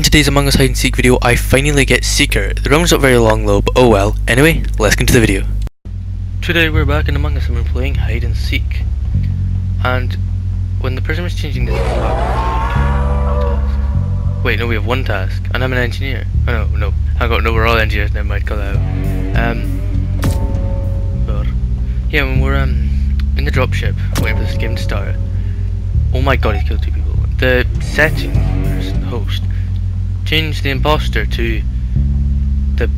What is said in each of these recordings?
In today's Among Us hide and seek video, I finally get Seeker. The round's not very long though, but oh well. Anyway, let's get into the video. Today we're back in Among Us and we're playing hide and seek. And when the person was changing this Wait, no, we have one task, and I'm an engineer. Oh no, no, I got no, we're all engineers. Never mind, that out. Um, yeah, when we're um in the dropship, waiting for this game to start. Oh my god, he killed two people. The setting, the host, changed the imposter to the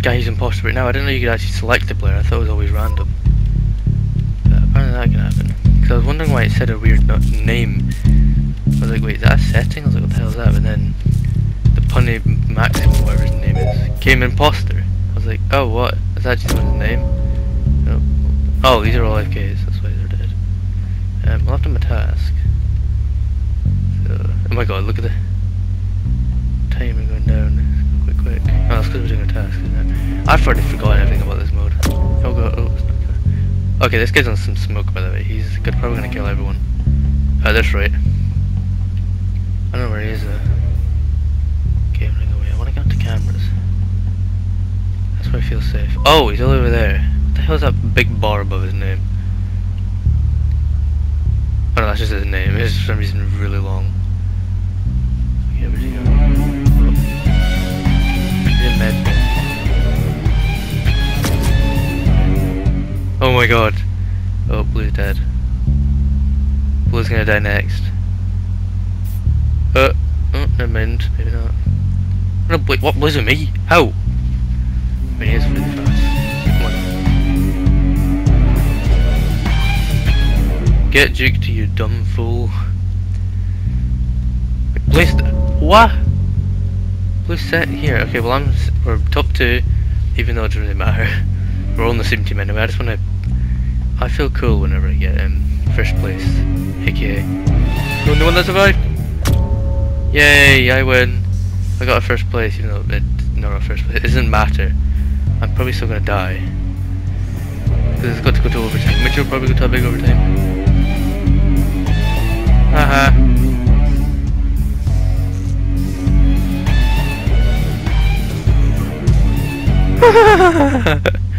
guy who's imposter right now. I didn't know you could actually select the player. I thought it was always random. But apparently that can happen. Because I was wondering why it said a weird name. I was like, wait, is that a setting? I was like, what the hell is that? And then the punny Maxim, whatever his name is, came imposter. I was like, oh, what? Is that just his name? No. Oh, these are all FKs. That's why they're dead. Um, I'll have to my task. So, oh my god, look at the timer going down. Quick, quick. Oh, that's because we're doing a task, isn't it? I've already forgotten everything about this mode. Oh god, oh. Okay, this guy's on some smoke, by the way. He's good, probably gonna kill everyone. Oh, that's right. I don't know where he is, though. Okay, I'm away. I wanna get onto cameras. That's where I feel safe. Oh, he's all over there. What the hell is that big bar above his name? Oh no, that's just his name. It's for some reason really long. Oh my god. Oh, Blue's dead. Blue's gonna die next. Uh, oh, never mind. Maybe not. No, wait, what? Blue's with me? How? I mean, really fast. Get Duke to you dumb fool. Place what? Blue set here. Okay, well I'm we're top two, even though it doesn't really matter. We're on the same team anyway. I just want to. I feel cool whenever I get um, first place. Heck yeah! The only one that survived. Yay! I win. I got a first place, even though it not a first place. It doesn't matter. I'm probably still gonna die. Because it's got to go to overtime. Mitchell probably go to a big overtime. Haha.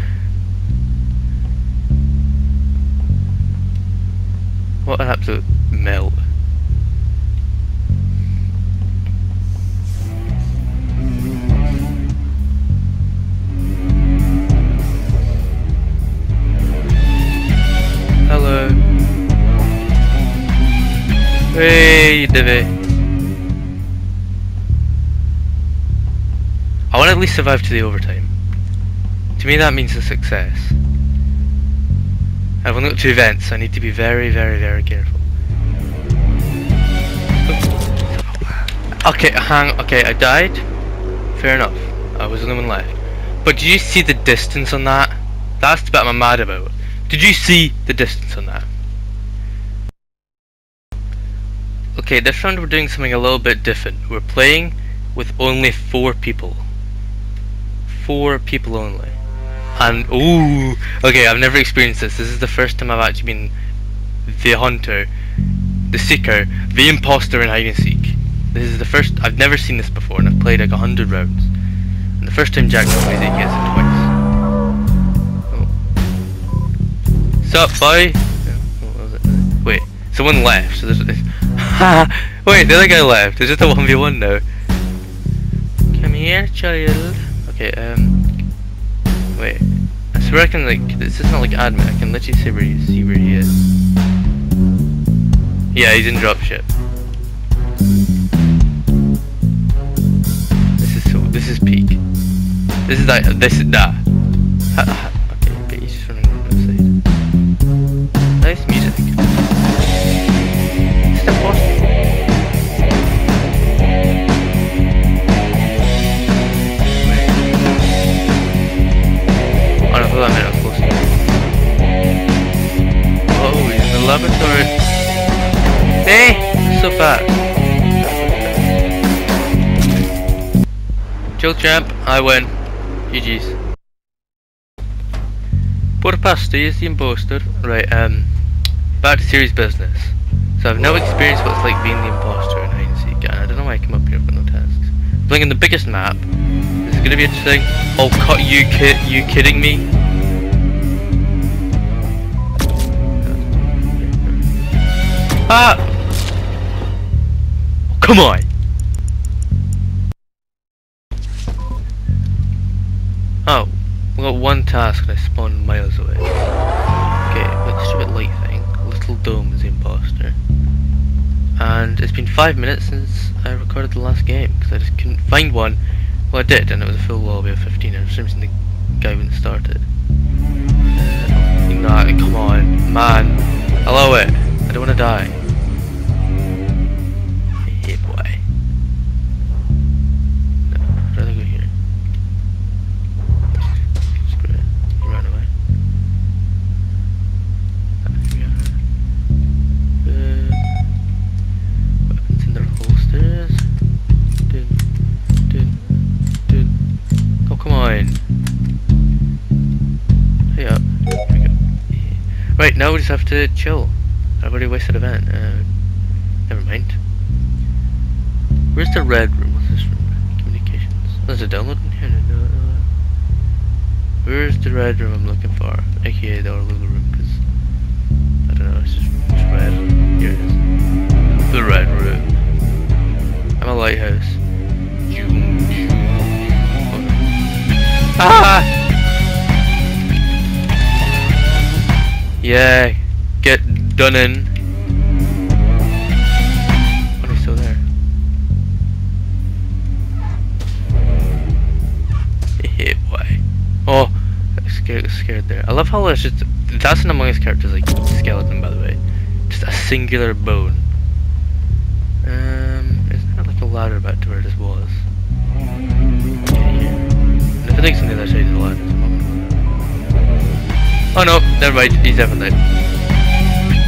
what an absolute melt. Hello. Hey, Divi. I want to at least survive to the overtime. To me that means a success. I've only got two events, so I need to be very, very, very careful. Okay, hang, okay, I died. Fair enough. I was the only one left. But did you see the distance on that? That's the bit I'm mad about. Did you see the distance on that? Okay, this round we're doing something a little bit different. We're playing with only four people. Four people only. And ooh, okay, I've never experienced this. This is the first time I've actually been the hunter, the seeker, the imposter in hide and seek. This is the first. I've never seen this before, and I've played like a hundred rounds. And the first time Jack plays it, he gets it twice. Oh. Sup, boy? Wait, someone left. So there's. Wait, the other guy left. It's just a one v one now. Come here, child. Okay. Um. Wait. I swear I can like this is not like admin, I can literally see where he see where he is. Yeah, he's in dropship. This is so this is peak. This is like this is that. Hey! Fast. Chill champ, I win. GG's. Poor pasty is the imposter. Right, um, back to serious business. So I've no experience what it's like being the imposter in hide and I don't know why I came up here for no task. tasks. Playing in the biggest map. This is gonna be interesting. Oh, cut you kid you kidding me? Ah! Come on! Oh, we got one task and I spawned miles away. Okay, that stupid light thing. Little Dome is the imposter. And it's been five minutes since I recorded the last game because I just couldn't find one. Well, I did, and it was a full lobby of 15. And for some reason, the guy wouldn't start it. Uh, nah, come on, man. Right, now we just have to chill. I've already wasted a event. Uh, never mind. Where's the red room? What's this room? Communications. Oh, there's a download in here. No, no, no. Where's the red room I'm looking for? AKA the Orlulu room, because I don't know, it's just red. Here it is. The red room. I'm a lighthouse. Ah! Yeah, get done in. Oh, he's still there. Hey, boy. Oh, I scared, scared there. I love how it's just that's an Among Us characters like skeleton, by the way. Just a singular bone. Um, isn't there like a ladder back to where this was? I think it's on the the ladder, Oh no, never mind. He's definitely dead.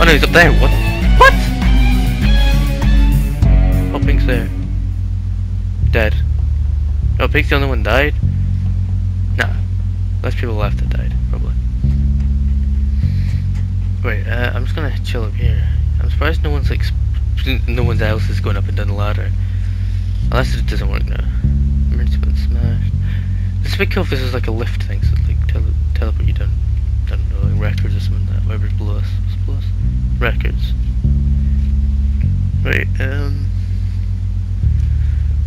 Oh no, he's up there. What? What? Oh, Pink's there. Dead. Oh, Pink's the only one died? Nah. Less people left that died, probably. Wait, uh, I'm just gonna chill up here. I'm surprised no one's like, no one else is going up and down the ladder. Unless it doesn't work now. Emergency button smashed. This would be cool if this was like a lift thing, so like tele teleport you down, I don't know, like records or something like that. Whatever's below us. What's below us? Records. Right, um...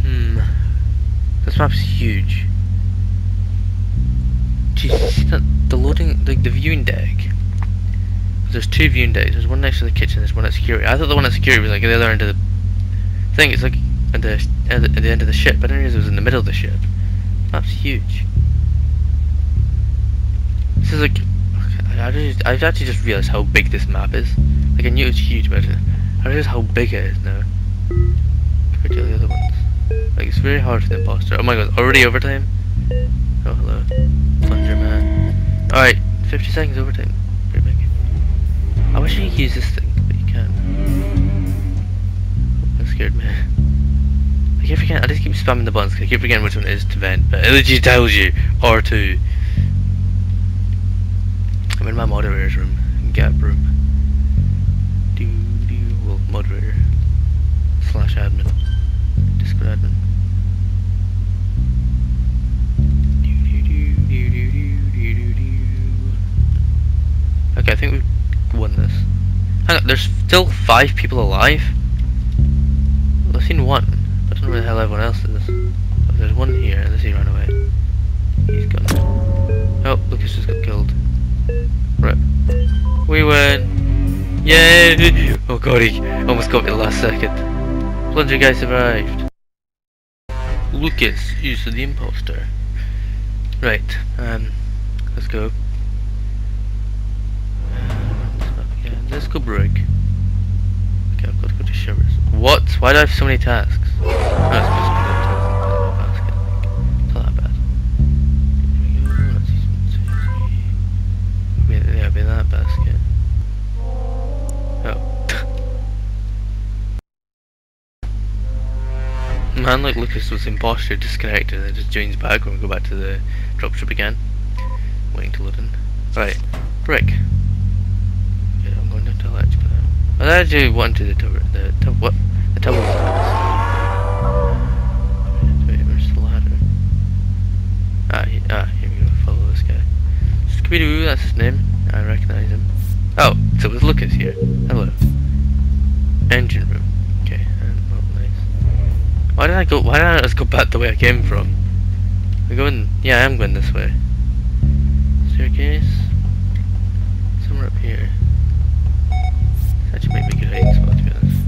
Hmm... This map's huge. Jesus, that, the loading, like the viewing deck. There's two viewing decks. There's one next to the kitchen. There's one at security. I thought the one at security was like at the other end of the thing. It's like at the at the, end of the ship. But I didn't it was in the middle of the ship. That's huge. This is like I just I've actually just realized how big this map is. Like I knew it was huge, but I realized how big it is now compared to the other ones. Like it's very hard for the imposter. Oh my god, already overtime? Oh hello. Plunger man. Alright, 50 seconds overtime. Pretty big. I wish you could use this thing, but you can't. That scared me. I keep forgetting, I just keep spamming the buttons 'cause I keep forgetting which one it is to vent, but it literally tells you R2. My moderator's room, gap room. Do do well moderator slash admin. Discord admin. Do, do, do, do, do, do, do. Okay, I think we've won this. Hang on, there's still five people alive? I've seen one. I don't know where the hell everyone else is. Oh, there's one here, unless he ran away. Oh god, he almost got me the last second. Plunger guy survived. Lucas is the imposter. Right, um, let's go. Let's go break. Okay, I've got to go to shivers. What? Why do I have so many tasks? Oh, man like Lucas was impostor, disconnected, and just joins back when we go back to the dropship again. Waiting to load in. Right, brick. Okay, I'm going down to that. I actually wanted the tower. The tower. What? The tower. Wait, where's the ladder? Ah, he, ah, here we go. Follow this guy. Scooby Doo. That's his name. I recognize him. Oh, so it's Lucas here. Hello. Engine room. Why did I go? Why did I just go back the way I came from? We're going. Yeah, I am going this way. Staircase. Somewhere up here. This actually might be a good hiding spot to be honest.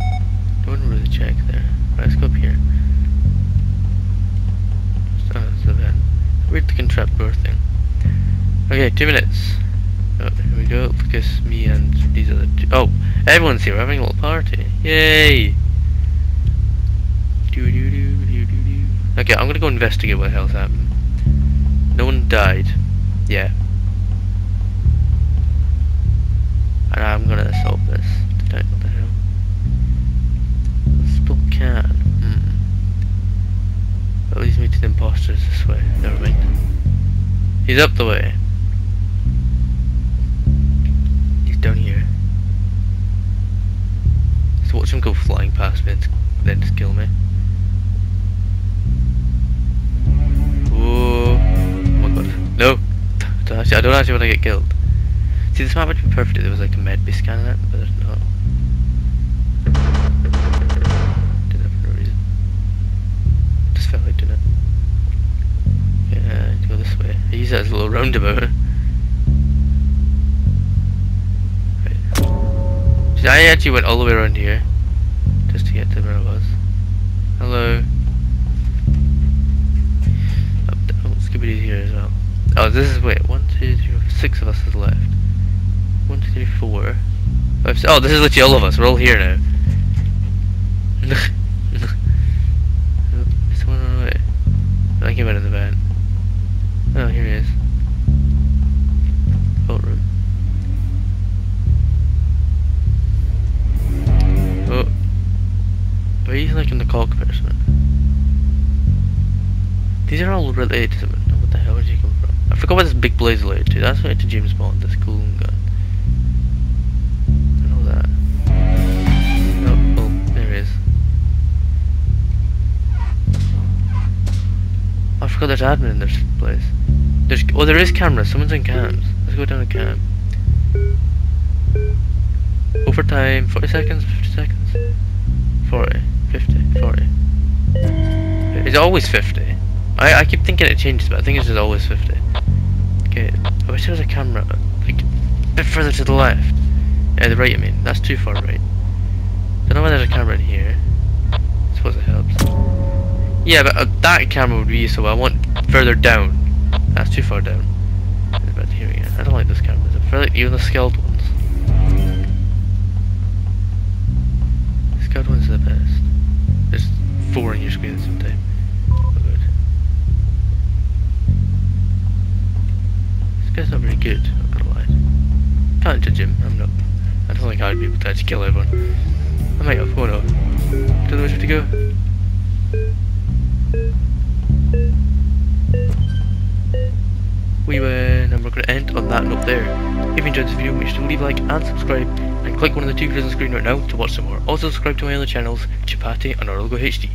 I Don't really check there. Right, let's go up here. Oh, the van. Weird looking trap door thing. Okay, two minutes. Oh, here we go. Focus me and these other two. Oh, everyone's here. We're having a little party. Yay! Okay, I'm gonna go investigate what the hell's happened. No one died. Yeah. And I'm gonna solve this. What the hell? Still can. Hmm. That leads me to the imposters this way. Never mind. He's up the way. He's down here. So watch him go flying past me and then just kill me. Whoa. Oh my god. No! Actually, I don't actually want to get killed. See, this map would be perfect if there was like a medbay scan in it, but there's not. Did that for no reason. Just felt like doing it. Yeah, go this way. I use that as a little roundabout. Right. See, I actually went all the way around here just to get to where I was. Hello. Skibbity's here as well. Oh, this is wait. One, two, three, six of us is left. One, two, three, four. Five, six, oh, this is literally all of us. We're all here now. Someone run away. I came out of the van. Oh, here he is. Vault room. Oh. Are you like in the cockpit or something? These are all related to something. What the hell did you come from? I forgot what this big blaze related to. That's related to James Bond, this cool gun. I know that. Oh, oh, there he is. Oh, I forgot there's admin in this place. There's oh there is cameras, someone's in cams. Let's go down to cam. Overtime, 40 seconds, 50 seconds. 40, 50, 40. It's always 50. I, I keep thinking it changes, but I think it's just always 50. Okay, I wish there was a camera, like, a bit further to the left. Yeah, the right, I mean. That's too far right. Don't know why there's a camera in here. I suppose it helps. Yeah, but uh, that camera would be useful. I want further down. That's too far down. About here again. I don't like this camera. I feel like even the scaled ones. The Scaled ones are the best. There's four on your screen at the same time. Guy's not very good, I'm not gonna lie. Can't judge him, I'm not. I don't think I'd be able to actually kill everyone. I might have, oh no. Don't know which way to go. We win, and we're to end on that note there. If you enjoyed this video, make sure to leave a like and subscribe, and click one of the two videos on screen right now to watch some more. Also subscribe to my other channels, Chapati and Rlogo HD.